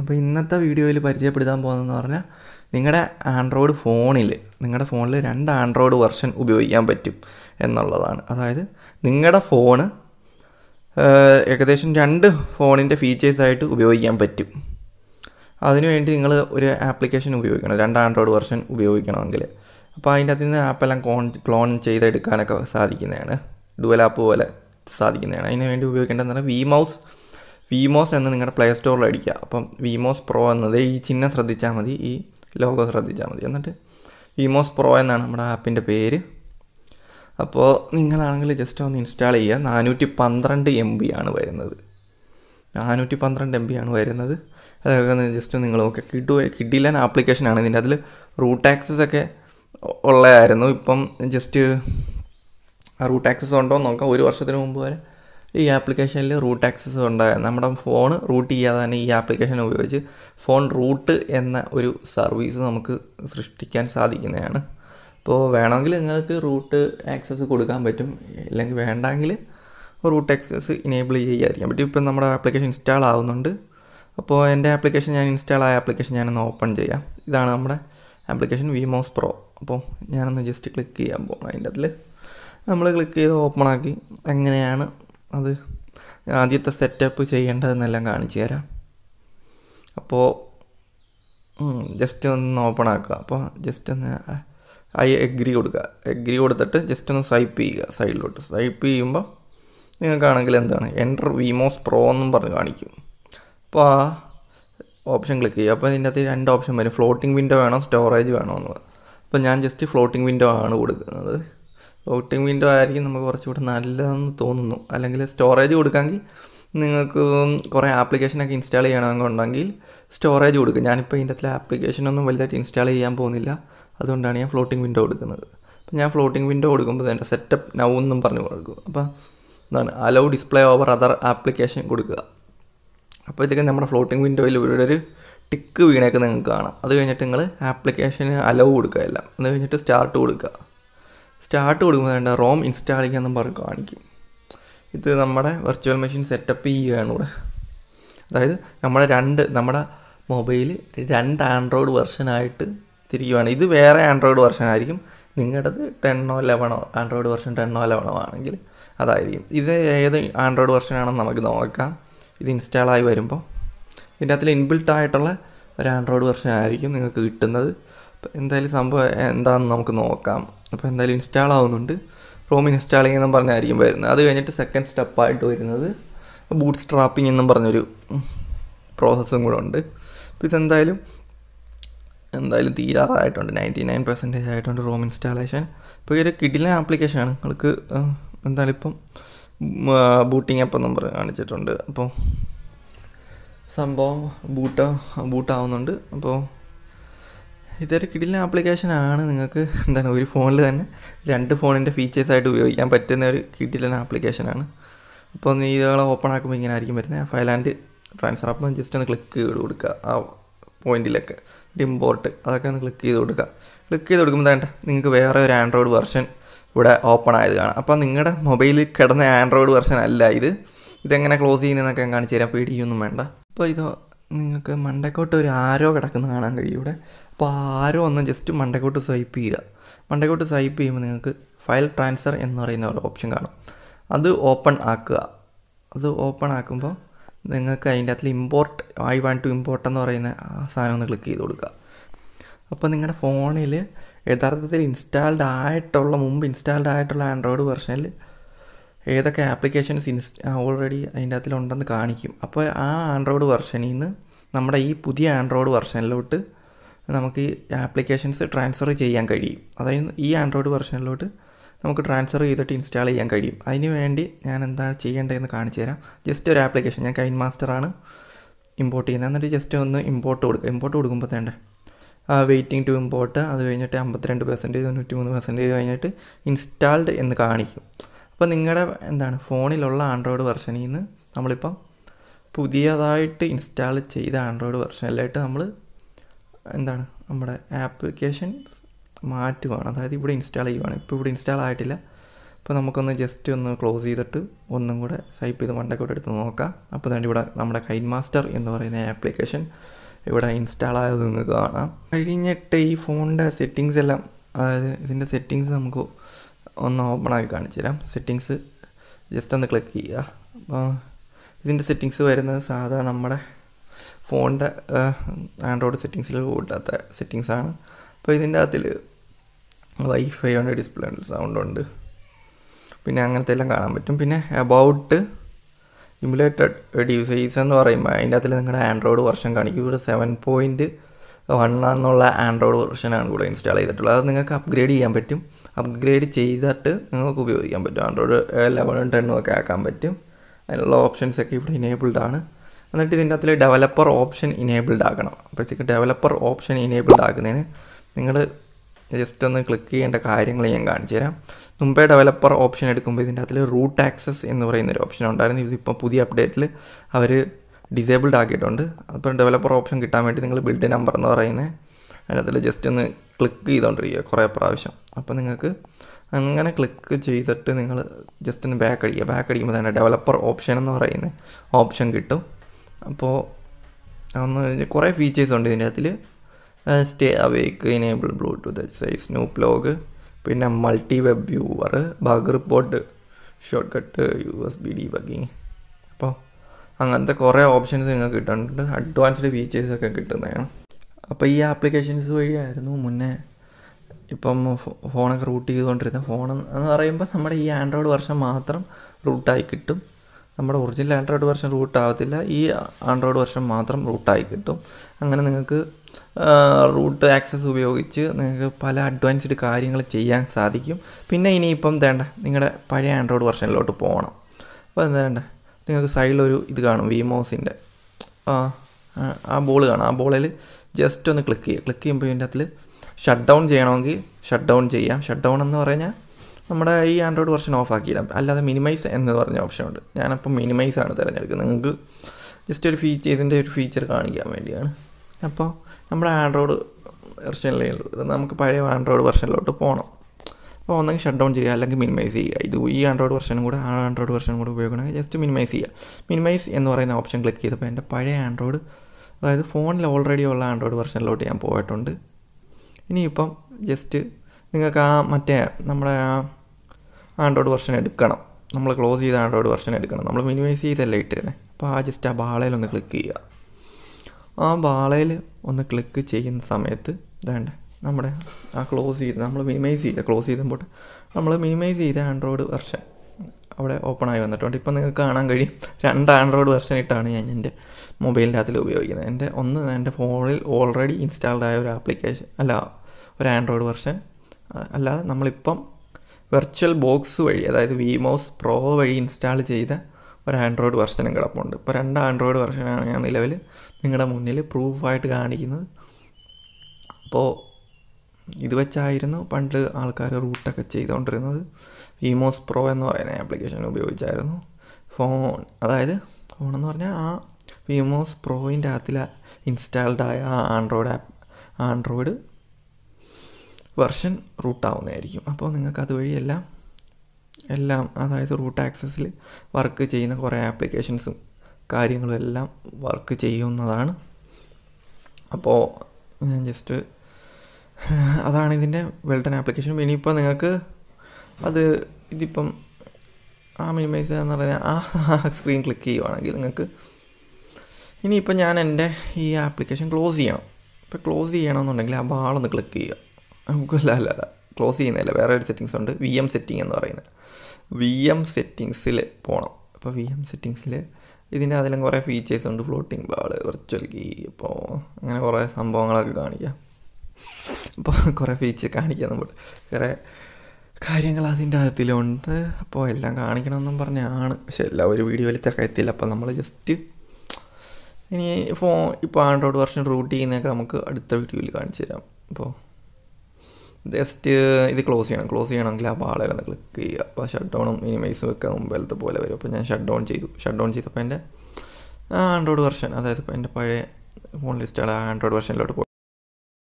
അപ്പോൾ ഇന്നത്തെ വീഡിയോയിൽ പരിചയപ്പെടുത്താൻ പോകുന്നതെന്ന് പറഞ്ഞാൽ നിങ്ങളുടെ ആൻഡ്രോയിഡ് ഫോണിൽ നിങ്ങളുടെ ഫോണിൽ രണ്ട് ആൻഡ്രോയിഡ് വെർഷൻ ഉപയോഗിക്കാൻ പറ്റും എന്നുള്ളതാണ്. അതായത് നിങ്ങളുടെ ഫോണ് ഏകദേശം രണ്ട് ഫോണിന്റെ ഫീച്ചേഴ്സായിട്ട് ഉപയോഗിക്കാൻ പറ്റും. അതിനുവേണ്ടി നിങ്ങൾ ഒരു ആപ്ലിക്കേഷൻ ഉപയോഗിക്കണം രണ്ട് ആൻഡ്രോയിഡ് വെർഷൻ ഉപയോഗിക്കണമെങ്കിൽ. അപ്പോൾ അതിന്റെ അകത്ത് നിന്ന് ആപ്പെല്ലാം കോൺ ക്ലോൺ ചെയ്തെടുക്കാനൊക്കെ സാധിക്കുന്നതാണ് ഡുവൽ ആപ്പ് പോലെ സാധിക്കുന്നതാണ്. അതിന് വേണ്ടി ഉപയോഗിക്കേണ്ടതെന്ന് പറഞ്ഞാൽ വി മൗസ് വി മോസ് എന്ന് നിങ്ങളുടെ പ്ലേ സ്റ്റോറിൽ അടിക്കുക അപ്പം വിമോസ് പ്രോ എന്നത് ഈ ചിഹ്നം ശ്രദ്ധിച്ചാൽ മതി ഈ ലോഗോ ശ്രദ്ധിച്ചാൽ മതി. എന്നിട്ട് വിമോസ് പ്രോ എന്നാണ് നമ്മുടെ ആപ്പിന്റെ പേര്. അപ്പോൾ നിങ്ങളാണെങ്കിൽ ജസ്റ്റ് ഒന്ന് ഇൻസ്റ്റാൾ ചെയ്യുക നാനൂറ്റി പന്ത്രണ്ട് എം ബി ആണ് വരുന്നത്. നാനൂറ്റി പന്ത്രണ്ട് എം ബി ആണ് വരുന്നത്. അതൊക്കെ ജസ്റ്റ് നിങ്ങൾ നോക്കുക കിഡു കിഡിലൻ ആപ്ലിക്കേഷനാണ് ഇതിന്റെ അതിൽ റൂട്ട് ആക്സസ് ഒക്കെ ഉള്ളതായിരുന്നു. ഇപ്പം ജസ്റ്റ് റൂട്ട് ആക്സസ് ഉണ്ടോ എന്ന് നോക്കാം. ഒരു വർഷത്തിന് മുമ്പ് വരെ ഈ ആപ്ലിക്കേഷനിൽ റൂട്ട് ആക്സസ് ഉണ്ട് നമ്മുടെ ഫോൺ റൂട്ട് ചെയ്യാതെ തന്നെ ഈ ആപ്ലിക്കേഷൻ ഉപയോഗിച്ച്. ഫോൺ റൂട്ട് എന്ന ഒരു സർവീസ് നമുക്ക് സൃഷ്ടിക്കാൻ സാധിക്കുന്നതാണ്. അപ്പോൾ വേണമെങ്കിൽ നിങ്ങൾക്ക് റൂട്ട് ആക്സസ് കൊടുക്കാൻ പറ്റും. അല്ലെങ്കിൽ വേണ്ടെങ്കിൽ റൂട്ട് ആക്സസ് ഇനേബിൾ ചെയ്യാതിരിക്കാൻ പറ്റും. ഇപ്പം നമ്മുടെ ആപ്ലിക്കേഷൻ ഇൻസ്റ്റാൾ ആവുന്നുണ്ട്. അപ്പോൾ എന്റെ ആപ്ലിക്കേഷൻ ഞാൻ ഇൻസ്റ്റാൾ ആയ ആപ്ലിക്കേഷൻ ഞാനൊന്ന് ഓപ്പൺ ചെയ്യാം. ഇതാണ് നമ്മുടെ ആപ്ലിക്കേഷൻ വിമോസ് പ്രോ അപ്പോൾ ഞാനൊന്ന് ജസ്റ്റ് ക്ലിക്ക് ചെയ്യാൻ പോകണം അതിന്റെ അതിൽ. നമ്മൾ ക്ലിക്ക് ചെയ്ത് ഓപ്പൺ ആക്കി. എങ്ങനെയാണ് അത് ആദ്യത്തെ സെറ്റപ്പ് ചെയ്യേണ്ടതെന്നെല്ലാം കാണിച്ചു തരാം. അപ്പോൾ ജസ്റ്റ് ഒന്ന് ഓപ്പൺ ആക്കുക. അപ്പോൾ ജസ്റ്റ് ഒന്ന് ഐ എഗ്രി കൊടുക്കുക. എഗ്രി കൊടുത്തിട്ട് ജസ്റ്റ് ഒന്ന് സൈപ്പ് ചെയ്യുക സൈഡിലോട്ട് സൈപ്പ് ചെയ്യുമ്പോൾ നിങ്ങൾക്കാണെങ്കിൽ എന്താണ്? എന്റർ വിമോസ് പ്രോ എന്നും പറഞ്ഞ് കാണിക്കും. അപ്പോൾ ആ ഓപ്ഷൻ ക്ലിക്ക് ചെയ്യുക. അപ്പോൾ ഇതിന്റെ അകത്ത് രണ്ട് ഓപ്ഷൻ വരും. ഫ്ലോട്ടിംഗ് വിൻഡോ വേണോ? സ്റ്റോറേജ് വേണോ എന്ന് അപ്പോൾ ഞാൻ ജസ്റ്റ് ഫ്ലോട്ടിംഗ് വിൻഡോ ആണ് കൊടുക്കുന്നത്. ഫ്ലോട്ടിംഗ് വിൻഡോ ആയിരിക്കും നമുക്ക് കുറച്ചുകൂടെ നല്ലതെന്ന് തോന്നുന്നു. അല്ലെങ്കിൽ സ്റ്റോറേജ് കൊടുക്കാമെങ്കിൽ നിങ്ങൾക്ക് കുറേ ആപ്ലിക്കേഷനൊക്കെ ഇൻസ്റ്റാൾ ചെയ്യണമെന്നുണ്ടെങ്കിൽ സ്റ്റോറേജ് കൊടുക്കും. ഞാനിപ്പോൾ ഇതിന്റെ അകത്തിലെ ആപ്ലിക്കേഷനൊന്നും വലുതായിട്ട് ഇൻസ്റ്റാൾ ചെയ്യാൻ പോകുന്നില്ല. അതുകൊണ്ടാണ് ഞാൻ ഫ്ലോട്ടിംഗ് വിൻഡോ കൊടുക്കുന്നത്. അപ്പോൾ ഞാൻ ഫ്ലോട്ടിംഗ് വിൻഡോ കൊടുക്കുമ്പോൾ എന്റെ സെറ്റപ്പ് നൗ എന്നും പറഞ്ഞു കൊടുക്കും. അപ്പോൾ എന്താണ്? Allow display over other application കൊടുക്കുക. അപ്പോൾ ഇതൊക്കെ നമ്മുടെ ഫ്ലോട്ടിംഗ് വിൻഡോയിൽ ഇവിടെ ഒരു ടിക്ക് വീണേക്ക് നിങ്ങൾക്ക് കാണാം. അത് കഴിഞ്ഞിട്ട് നിങ്ങൾ ആപ്ലിക്കേഷന് അലോ കൊടുക്കുക എല്ലാം. അത് കഴിഞ്ഞിട്ട് സ്റ്റാർട്ട് കൊടുക്കുക. സ്റ്റാർട്ട് കൊടുക്കുമ്പോൾ വേണ്ട റോം ഇൻസ്റ്റാൾ ചെയ്യാമെന്നും പറഞ്ഞ് കാണിക്കും. ഇത് നമ്മുടെ വെർച്വൽ മെഷീൻ സെറ്റപ്പ് ചെയ്യുകയാണ് ഇവിടെ. അതായത് നമ്മുടെ രണ്ട് നമ്മുടെ മൊബൈൽ രണ്ട് ആൻഡ്രോയിഡ് വെർഷനായിട്ട് തിരിക്കുകയാണ് ഇത് വേറെ ആൻഡ്രോയിഡ് വെർഷൻ ആയിരിക്കും. നിങ്ങളുടേത് ടെന്നോ ലെവനോ ആൻഡ്രോയിഡ് വെർഷൻ ടെന്നോ ലെവനോ ആണെങ്കിൽ അതായിരിക്കും. ഇത് ഏത് ആൻഡ്രോയിഡ് വെർഷനാണെന്ന് നമുക്ക് നോക്കാം. ഇത് ഇൻസ്റ്റാൾ ആയി വരുമ്പോൾ ഇതിന്റെ അകത്തിൽ ഇൻബിൽട്ട് ആയിട്ടുള്ള ഒരു ആൻഡ്രോയിഡ് വെർഷൻ ആയിരിക്കും നിങ്ങൾക്ക് കിട്ടുന്നത്. എന്തായാലും സംഭവം എന്താണെന്ന് നമുക്ക് നോക്കാം. അപ്പോൾ എന്തായാലും ഇൻസ്റ്റാൾ ആവുന്നുണ്ട്. റോം ഇൻസ്റ്റാളിംഗ് എന്നും പറഞ്ഞായിരിക്കും വരുന്നത്. അത് കഴിഞ്ഞിട്ട് സെക്കൻഡ് സ്റ്റെപ്പായിട്ട് വരുന്നത് ബൂട്ട് സ്ട്രാപ്പിംഗ് എന്നും പറഞ്ഞൊരു പ്രോസസ്സും കൂടെ ഉണ്ട്. അപ്പോൾ ഇതെന്തായാലും എന്തായാലും തീരാറായിട്ടുണ്ട്. നയന്റി നയൻ പെർസെന്റേജ് ആയിട്ടുണ്ട് റോം ഇൻസ്റ്റാളേഷൻ ഇപ്പോൾ ഒരു കിഡിലെ ആപ്ലിക്കേഷനാണ് നിങ്ങൾക്ക് എന്തായാലും ഇപ്പം ബൂട്ടിങ് ആപ്പ് എന്നും പറഞ്ഞ് കാണിച്ചിട്ടുണ്ട്. അപ്പോൾ സംഭവം ബൂട്ട് ബൂട്ടാവുന്നുണ്ട്. അപ്പോൾ ഇതൊരു ആപ്ലിക്കേഷൻ ആണ്. നിങ്ങൾക്ക് എന്താണ് ഒരു ഫോണിൽ തന്നെ രണ്ട് ഫോണിന്റെ ഫീച്ചേഴ്സായിട്ട് ഉപയോഗിക്കാൻ പറ്റുന്ന ഒരു കിടിലൻ ആപ്ലിക്കേഷനാണ് അപ്പോൾ നീ ഇതുകളെ ഓപ്പൺ ആക്കുമ്പോൾ ഇങ്ങനെ ആയിരിക്കും വരുന്നത് ഫയൽ ആൻഡ് ട്രാൻസ്ഫർ അപ്പം ജസ്റ്റ് ഒന്ന് ക്ലിക്ക് ചെയ്ത് കൊടുക്കുക. ആ പോയിന്റിലൊക്കെ ഇമ്പോർട്ട് അതൊക്കെ ഒന്ന് ക്ലിക്ക് ചെയ്ത് കൊടുക്കുക. ക്ലിക്ക് ചെയ്ത് കൊടുക്കുമ്പോൾ വേണ്ട നിങ്ങൾക്ക് വേറെ ഒരു ആൻഡ്രോയിഡ് വെർഷൻ ഇവിടെ ഓപ്പൺ ആയത് കാണാം. അപ്പോൾ നിങ്ങളുടെ മൊബൈലിൽ കിടന്ന ആൻഡ്രോയിഡ് വെർഷൻ അല്ല ഇത്. ഇതെങ്ങനെ ക്ലോസ് ചെയ്യുന്നതെന്നൊക്കെ കാണിച്ചു തരാം. പേടിയൊന്നും വേണ്ട. അപ്പോൾ ഇത് നിങ്ങൾക്ക് മണ്ടക്കോട്ട് ഒരു ആരോ കിടക്കുന്ന കാണാൻ കഴിയും ഇവിടെ. അപ്പോൾ ആരോ ഒന്ന് ജസ്റ്റ് മണ്ടക്കോട്ട് സ്വൈപ്പ് ചെയ്യുക. മണ്ടക്കോട്ട് സ്വൈപ്പ് ചെയ്യുമ്പോൾ നിങ്ങൾക്ക് ഫയൽ ട്രാൻസ്ഫർ എന്ന് പറയുന്ന ഒരു ഓപ്ഷൻ കാണും. അത് ഓപ്പൺ ആക്കുക. അത് ഓപ്പൺ ആക്കുമ്പോൾ നിങ്ങൾക്ക് അതിന്റെ അകത്തിൽ import I want to import എന്ന് പറയുന്ന ആ സാധനം ഒന്ന് ക്ലിക്ക് ചെയ്ത് കൊടുക്കുക. അപ്പോൾ നിങ്ങളുടെ ഫോണിൽ യഥാർത്ഥത്തിൽ ഇൻസ്റ്റാൾഡ് ആയിട്ടുള്ള മുമ്പ് ഇൻസ്റ്റാൾഡ് ആയിട്ടുള്ള ആൻഡ്രോയിഡ് വെർഷനിൽ ഏതൊക്കെ ആപ്ലിക്കേഷൻസ് ഇൻസ് ഓൾറെഡി അതിന്റെ അകത്തിലുണ്ടെന്ന് കാണിക്കും. അപ്പോൾ ആ ആൻഡ്രോയിഡ് വെർഷനിൽ നിന്ന് നമ്മുടെ ഈ പുതിയ ആൻഡ്രോയിഡ് വെർഷനിലോട്ട് നമുക്ക് ഈ ആപ്ലിക്കേഷൻസ് ട്രാൻസ്ഫർ ചെയ്യാൻ കഴിയും. അതായത് ഈ ആൻഡ്രോയിഡ് വെർഷനിലോട്ട് നമുക്ക് ട്രാൻസ്ഫർ ചെയ്തിട്ട് ഇൻസ്റ്റാൾ ചെയ്യാൻ കഴിയും. അതിന് വേണ്ടി ഞാൻ എന്താണ് ചെയ്യേണ്ടതെന്ന് കാണിച്ചു തരാം. ജസ്റ്റ് ഒരു ആപ്ലിക്കേഷൻ. ഞാൻ കൈൻ മാസ്റ്ററാണ് ഇമ്പോർട്ട് ചെയ്യുന്നത്. എന്നിട്ട് ജസ്റ്റ് ഒന്ന് ഇമ്പോർട്ട് കൊടുക്കുക. ഇമ്പോർട്ട് കൊടുക്കുമ്പോൾ തേണ്ട വെയിറ്റിംഗ് ടു ഇമ്പോർട്ട് അത് കഴിഞ്ഞിട്ട് അമ്പത്തിരണ്ട് പെർസെന്റേജ് തൊണ്ണൂറ്റി മൂന്ന് പെർസെന്റേജ് കഴിഞ്ഞിട്ട് ഇൻസ്റ്റാൾഡ് എന്ന് കാണിക്കും. അപ്പോൾ നിങ്ങളുടെ എന്താണ് ഫോണിലുള്ള ആൻഡ്രോയിഡ് വെർഷനിൽ നിന്ന് നമ്മളിപ്പം പുതിയതായിട്ട് ഇൻസ്റ്റാൾ ചെയ്ത ആൻഡ്രോയിഡ് വെർഷനിലായിട്ട് നമ്മൾ എന്താണ് നമ്മുടെ ആപ്ലിക്കേഷൻ മാറ്റുവാണ്. അതായത് ഇവിടെ ഇൻസ്റ്റാൾ ചെയ്യുവാണ്. ഇപ്പോൾ ഇവിടെ ഇൻസ്റ്റാൾ ആയിട്ടില്ല. അപ്പോൾ നമുക്കൊന്ന് ജസ്റ്റ് ഒന്ന് ക്ലോസ് ചെയ്തിട്ട് ഒന്നും കൂടെ ടൈപ്പ് ചെയ്ത് മണ്ടക്കോട്ട് എടുത്ത് നോക്കാം. അപ്പോൾ തന്നെ ഇവിടെ നമ്മുടെ കൈൻ മാസ്റ്റർ എന്ന് പറയുന്ന ആപ്ലിക്കേഷൻ ഇവിടെ ഇൻസ്റ്റാൾ ആയത് നിങ്ങൾക്ക് കാണാം. കഴിഞ്ഞിട്ട് ഈ ഫോണിന്റെ സെറ്റിങ്സ് എല്ലാം അതായത് ഇതിന്റെ സെറ്റിങ്സ് നമുക്ക് ഒന്ന് ഓപ്പൺ ആക്കി കാണിച്ചു തരാം. സെറ്റിങ്സ് ജസ്റ്റ് ഒന്ന് ക്ലിക്ക് ചെയ്യുക. അപ്പോൾ ഇതിന്റെ സെറ്റിങ്സ് വരുന്നത് സാധാ നമ്മുടെ ഫോണിന്റെ ആൻഡ്രോയിഡ് സെറ്റിങ്സിൽ കൂട്ടാത്ത സെറ്റിങ്സാണ് അപ്പോൾ ഇതിന്റെ അകത്തിൽ വൈഫൈ ഉണ്ട് ഡിസ്പ്ലേ ഉണ്ട് സൗണ്ട് ഉണ്ട്. പിന്നെ അങ്ങനത്തെ എല്ലാം കാണാൻ പറ്റും. പിന്നെ അബൌട്ട് ഇമുലേറ്റഡ് ഡിവൈസ് എന്ന് പറയുമ്പോൾ അതിന്റെ അകത്തിൽ നിങ്ങളുടെ ആൻഡ്രോയിഡ് വെർഷൻ കാണിക്കും. ഇവിടെ സെവൻ പോയിന്റ് വൺ എന്നുള്ള ആൻഡ്രോയിഡ് വെർഷനാണ് കൂടെ ഇൻസ്റ്റാൾ ചെയ്തിട്ടുള്ളത്. അത് നിങ്ങൾക്ക് അപ്ഗ്രേഡ് ചെയ്യാൻ പറ്റും. അപ്ഗ്രേഡ് ചെയ്തിട്ട് നിങ്ങൾക്ക് ഉപയോഗിക്കാൻ പറ്റും. ആൻഡ്രോയിഡ് ലെവനും ടെണ്ണും ഒക്കെ ആക്കാൻ പറ്റും. അതിനുള്ള ഓപ്ഷൻസ് ഒക്കെ ഇവിടെ ഇനേബിൾഡ് ആണ്. എന്നിട്ട് ഇതിന്റെ അകത്തിൽ ഡെവലപ്പർ ഓപ്ഷൻ ഇനേബിൾഡ് ആക്കണം. അപ്പോഴത്തേക്ക് ഡെവലപ്പർ ഓപ്ഷൻ ഇനേബിൾഡ് ആക്കുന്നതിന് നിങ്ങൾ ജസ്റ്റ് ഒന്ന് ക്ലിക്ക് ചെയ്യേണ്ട കാര്യങ്ങൾ ഞാൻ കാണിച്ചു തരാം. മുമ്പേ ഡെവലപ്പർ ഓപ്ഷൻ എടുക്കുമ്പോൾ ഇതിന്റെ അകത്തിൽ റൂട്ട് ആക്സസ് എന്ന് പറയുന്നൊരു ഓപ്ഷൻ ഉണ്ടായിരുന്നു. ഇതിപ്പോൾ പുതിയ അപ്ഡേറ്റിൽ അവർ ഡിസേബിൾഡ് ആക്കിയിട്ടുണ്ട്. അപ്പോൾ ഡെവലപ്പർ ഓപ്ഷൻ കിട്ടാൻ വേണ്ടി നിങ്ങൾ ബിൽഡ് നമ്പർ എന്ന് പറയുന്നത് അതിനകത്തിൽ ജസ്റ്റ് ഒന്ന് ക്ലിക്ക് ചെയ്തുകൊണ്ടിരിക്കുക കുറേ പ്രാവശ്യം. അപ്പോൾ നിങ്ങൾക്ക് അങ്ങനെ ക്ലിക്ക് ചെയ്തിട്ട് നിങ്ങൾ ജസ്റ്റ് ഒന്ന് ബാക്ക് അടിക്കുക. ബാക്ക് അടിക്കുമ്പോൾ തന്നെ ഡെവലപ്പർ ഓപ്ഷൻ എന്ന് പറയുന്ന ഓപ്ഷൻ കിട്ടും. അപ്പോൾ ഒന്ന് കുറേ ഫീച്ചേഴ്സ് ഉണ്ട് ഇതിന്റെ അകത്തിൽ stay awake enable Bluetooth size snoop log പിന്നെ multi web viewer bug report shortcut U S B debugging അപ്പോൾ അങ്ങനത്തെ കുറേ ഓപ്ഷൻസ് നിങ്ങൾക്ക് കിട്ടുന്നുണ്ട്. അഡ്വാൻസ്ഡ് ഫീച്ചേഴ്സൊക്കെ കിട്ടുന്നതാണ്. അപ്പോൾ ഈ ആപ്ലിക്കേഷൻസ് വഴിയായിരുന്നു മുന്നേ ഇപ്പം ഫോണൊക്കെ റൂട്ട് ചെയ്തുകൊണ്ടിരുന്ന ഫോൺ എന്ന് പറയുമ്പോൾ നമ്മുടെ ഈ ആൻഡ്രോയിഡ് വെർഷൻ മാത്രം റൂട്ടായി കിട്ടും. നമ്മുടെ ഒറിജിനൽ ആൻഡ്രോയിഡ് വെർഷൻ റൂട്ട് ആവത്തില്ല. ഈ ആൻഡ്രോയിഡ് വെർഷൻ മാത്രം റൂട്ടായി കിട്ടും. അങ്ങനെ നിങ്ങൾക്ക് റൂട്ട് ആക്സസ് ഉപയോഗിച്ച് നിങ്ങൾക്ക് പല അഡ്വാൻസ്ഡ് കാര്യങ്ങൾ ചെയ്യാൻ സാധിക്കും. പിന്നെ ഇനിയിപ്പം വേണ്ട നിങ്ങളുടെ പഴയ ആൻഡ്രോയിഡ് വെർഷനിലോട്ട് പോകണം. അപ്പോൾ എന്താ വേണ്ട? നിങ്ങൾക്ക് സൈഡിലൊരു ഇത് കാണും വിമോസിന്റെ ആ ആ ബോൾ കാണാം. ആ ബോളിൽ ജസ്റ്റ് ഒന്ന് ക്ലിക്ക് ചെയ്യുക. ക്ലിക്ക് ചെയ്യുമ്പോൾ ഇതിന്റെ അതിൽ ഷട്ട് ഡൗൺ ചെയ്യണമെങ്കിൽ ഷട്ട് ഡൗൺ ചെയ്യാം. ഷട്ട് ഡൗൺ എന്ന് പറഞ്ഞാൽ നമ്മുടെ ഈ ആൻഡ്രോയിഡ് വെർഷൻ ഓഫ് ആക്കിയിടാം അല്ലാതെ മിനിമൈസ് എന്ന് പറഞ്ഞ ഓപ്ഷൻ ഉണ്ട്. ഞാനപ്പോൾ മിനിമൈസ് ആണ് തിരഞ്ഞെടുക്കുന്നത്. നിങ്ങൾക്ക് ജസ്റ്റ് ഒരു ഫീച്ചർ ഇതിന്റെ ഒരു ഫീച്ചർ കാണിക്കാൻ വേണ്ടിയാണ്. അപ്പോൾ നമ്മുടെ ആൻഡ്രോയിഡ് വെർഷനിലേക്ക് നമുക്ക് പഴയ ആൻഡ്രോയിഡ് വെർഷനിലോട്ട് പോകണം അപ്പോൾ ഒന്നെങ്കിൽ ഷട്ട് ഡൗൺ ചെയ്യുക. അല്ലെങ്കിൽ മിനിമൈസ് ചെയ്യുക. ഇത് ഈ ആൻഡ്രോയിഡ് വെർഷനും കൂടെ ആ ആൻഡ്രോയിഡ് വെർഷനും കൂടെ ഉപയോഗിക്കണമെങ്കിൽ ജസ്റ്റ് മിനിമൈസ് ചെയ്യുക. മിനിമൈസ് എന്ന് പറയുന്ന ഓപ്ഷൻ ക്ലിക്ക് ചെയ്തപ്പോൾ എന്റെ പഴയ ആൻഡ്രോയിഡ് അതായത് ഫോണിൽ ഓൾറെഡി ഉള്ള ആൻഡ്രോയിഡ് വെർഷനിലോട്ട് ഞാൻ പോയിട്ടുണ്ട്. ഇനിയിപ്പം ജസ്റ്റ് നിങ്ങൾക്ക് ആ മറ്റേ നമ്മുടെ ആ ആൻഡ്രോയിഡ് വെർഷൻ എടുക്കണം. നമ്മൾ ക്ലോസ് ചെയ്ത ആൻഡ്രോയിഡ് വെർഷൻ എടുക്കണം. നമ്മൾ മിനിമൈസ് ചെയ്തല്ലേ ഇട്ടിരുന്നത് അപ്പോൾ ആ ജസ്റ്റ് ആ ബാളയിലൊന്ന് ക്ലിക്ക് ചെയ്യുക. ആ ബാളയിൽ ഒന്ന് ക്ലിക്ക് ചെയ്യുന്ന സമയത്ത് ഇതാണ്ട് നമ്മുടെ ആ ക്ലോസ് ചെയ്ത് നമ്മൾ മിനിമൈസ് ചെയ്ത ക്ലോസ് ചെയ്തപ്പോൾ നമ്മൾ മിനിമൈസ് ചെയ്ത ആൻഡ്രോയിഡ് വെർഷൻ അവിടെ ഓപ്പൺ ആയി വന്നിട്ടുണ്ട്. ഇപ്പോൾ നിങ്ങൾക്ക് കാണാൻ കഴിയും. രണ്ട് ആൻഡ്രോയിഡ് വെർഷൻ ഇട്ടാണ് ഞാൻ എന്റെ മൊബൈലിന്റെ അതിൽ ഉപയോഗിക്കുന്നത്. എന്റെ ഒന്ന് എന്റെ ഫോണിൽ ഓൾറെഡി ഇൻസ്റ്റാൾഡ് ആയ ഒരു ആപ്ലിക്കേഷൻ അല്ല ഒരു ആൻഡ്രോയിഡ് വെർഷൻ അല്ലാതെ നമ്മളിപ്പം വെർച്വൽ ബോക്സ് വഴി അതായത് വിമോസ് പ്രോ വഴി ഇൻസ്റ്റാൾ ചെയ്ത ഒരു ആൻഡ്രോയിഡ് വെർഷനും കിടപ്പുണ്ട്. ഇപ്പോൾ രണ്ട് ആൻഡ്രോയിഡ് വെർഷനാണ് ഞാൻ നിലവിൽ നിങ്ങളുടെ മുന്നിൽ പ്രൂഫായിട്ട് കാണിക്കുന്നത്. അപ്പോൾ ഇത് വെച്ചായിരുന്നു പണ്ട് ആൾക്കാർ റൂട്ടൊക്കെ ചെയ്തുകൊണ്ടിരുന്നത് വിമോസ് പ്രോ എന്ന് പറയുന്ന ആപ്ലിക്കേഷൻ ഉപയോഗിച്ചായിരുന്നു. ഫോൺ അതായത് ഫോൺ എന്ന് പറഞ്ഞാൽ ആ വിമോസ് പ്രോയിന്റെ അകത്തിൽ ഇൻസ്റ്റാൾഡായ ആ ആൻഡ്രോയിഡ് ആപ്പ് ആൻഡ്രോയിഡ് വെർഷൻ റൂട്ടാവുന്നതായിരിക്കും അപ്പോൾ നിങ്ങൾക്ക് അതുവഴി എല്ലാം എല്ലാം അതായത് റൂട്ട് ആക്സസ്സിൽ വർക്ക് ചെയ്യുന്ന കുറേ ആപ്ലിക്കേഷൻസും കാര്യങ്ങളും എല്ലാം വർക്ക് ചെയ്യുന്നതാണ്. അപ്പോൾ ഞാൻ ജസ്റ്റ് അതാണ് ഇതിന്റെ വെൽട്ടൺ ആപ്ലിക്കേഷൻ. ഇനിയിപ്പോൾ നിങ്ങൾക്ക് അത് ഇതിപ്പം ആ മിനിമൈസ് എന്ന് പറഞ്ഞാൽ ആ സ്ക്രീൻ ക്ലിക്ക് ചെയ്യുവാണെങ്കിൽ നിങ്ങൾക്ക് ഇനിയിപ്പോൾ ഞാൻ എന്റെ ഈ ആപ്ലിക്കേഷൻ ക്ലോസ് ചെയ്യണം. ഇപ്പോൾ ക്ലോസ് ചെയ്യണമെന്നുണ്ടെങ്കിൽ ആ ബാളൊന്ന് ക്ലിക്ക് ചെയ്യുക. നമുക്കല്ല അല്ല അല്ല ക്ലോസ് ചെയ്യുന്നില്ല വേറെ ഒരു സെറ്റിങ്സ് ഉണ്ട്. വി എം സെറ്റിംഗ് എന്ന് പറയുന്നത്. വി എം സെറ്റിങ്സിൽ പോകണം അപ്പോൾ വി എം സെറ്റിങ്സിൽ ഇതിന്റെ അതിലും കുറേ ഫീച്ചേഴ്സ് ഉണ്ട്. ഫ്ലോട്ടിംഗ് ബാൾ വിർച്വൽ കീ ഇപ്പോൾ അങ്ങനെ കുറേ സംഭവങ്ങളൊക്കെ കാണിക്കാം. അപ്പോൾ കുറേ ഫീച്ചർ കാണിക്കാൻ നമ്മൾ കുറേ കാര്യങ്ങൾ അതിന്റെ അകത്തിലുണ്ട്. അപ്പോൾ എല്ലാം കാണിക്കണമെന്നും പറഞ്ഞാണ്. പക്ഷെ എല്ലാം ഒരു വീഡിയോയിൽ എത്തില്ല അപ്പോൾ നമ്മൾ ജസ്റ്റ് ഇനി ഫോൺ ഇപ്പോൾ ആൻഡ്രോയിഡ് വെർഷൻ റൂട്ട് ചെയ്യുന്നതൊക്കെ നമുക്ക് അടുത്ത വീഡിയോയിൽ കാണിച്ചു തരാം. അപ്പോൾ ജസ്റ്റ് ഇത് ക്ലോസ് ചെയ്യണം. ക്ലോസ് ചെയ്യണമെങ്കിൽ ആ ബാളയിലൊന്ന് ക്ലിക്ക് ചെയ്യുക. അപ്പോൾ ഷട്ട് ഡൗണും ഇനിമൈസ് വെക്കാൻ മുമ്പിലത്തെ പോലെ വരും. അപ്പോൾ ഞാൻ ഷട്ട് ഡൗൺ ചെയ്തു. ഷട്ട് ഡൗൺ ചെയ്തപ്പോൾ എന്റെ ആൻഡ്രോയിഡ് വെർഷൻ അതായത് ഇപ്പോൾ എന്റെ പഴയ ഫോൺ ലിസ്റ്റുള്ള ആൻഡ്രോയിഡ് വെർഷനിലോട്ട് പോയി.